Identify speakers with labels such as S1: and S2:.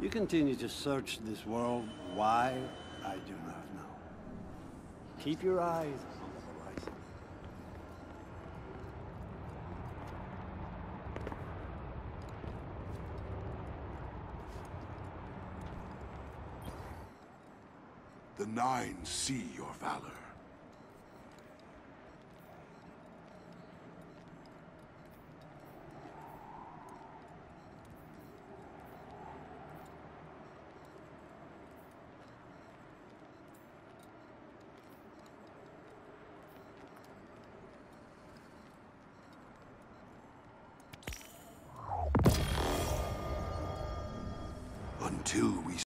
S1: You continue to search this world. Why? I do not know. Keep your eyes on the horizon.
S2: The Nine see your valor. Until we